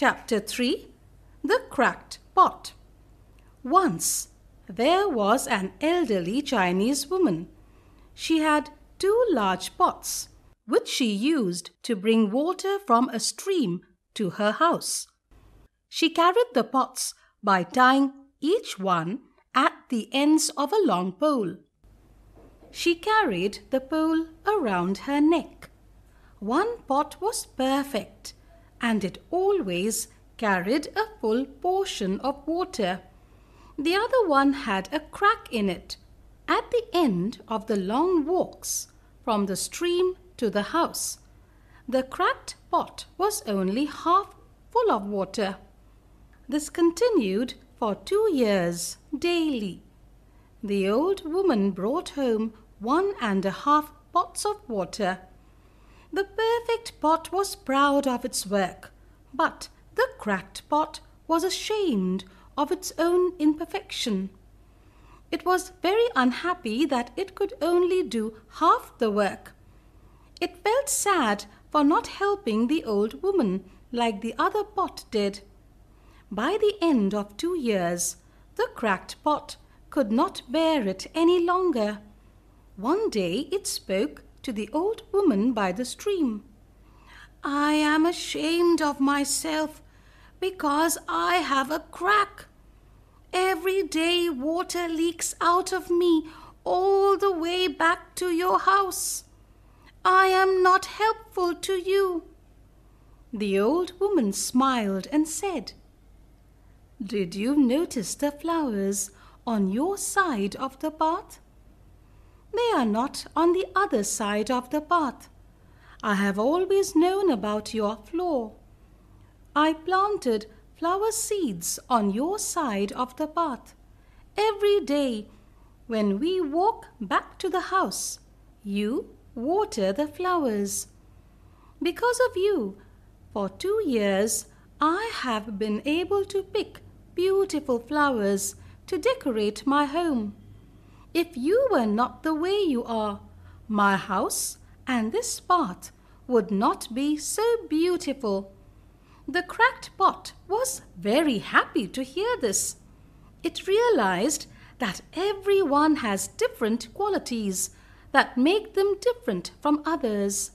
Chapter 3 The Cracked Pot. Once there was an elderly Chinese woman. She had two large pots, which she used to bring water from a stream to her house. She carried the pots by tying each one at the ends of a long pole. She carried the pole around her neck. One pot was perfect, and it always carried a full portion of water. The other one had a crack in it at the end of the long walks from the stream to the house. The cracked pot was only half full of water. This continued for two years daily. The old woman brought home one and a half pots of water. The perfect pot was proud of its work, but the cracked pot was ashamed of its own imperfection. It was very unhappy that it could only do half the work. It felt sad for not helping the old woman like the other pot did. By the end of two years, the cracked pot could not bear it any longer. One day it spoke to the old woman by the stream. I am ashamed of myself because I have a crack. Every day water leaks out of me all the way back to your house. I am not helpful to you. The old woman smiled and said, did you notice the flowers on your side of the path? They are not on the other side of the path. I have always known about your flaw. I planted flower seeds on your side of the path. Every day when we walk back to the house, you water the flowers. Because of you, for two years I have been able to pick beautiful flowers to decorate my home. If you were not the way you are, my house and this path would not be so beautiful. The cracked pot was very happy to hear this. It realized that everyone has different qualities that make them different from others.